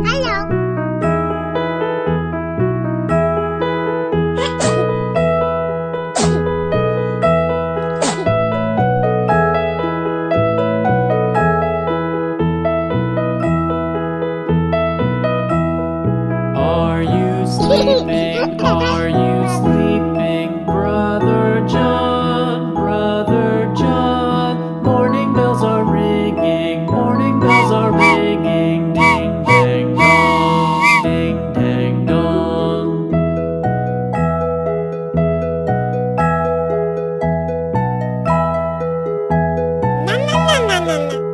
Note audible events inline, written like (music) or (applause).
Hello. Are you (laughs) sleeping? Na na.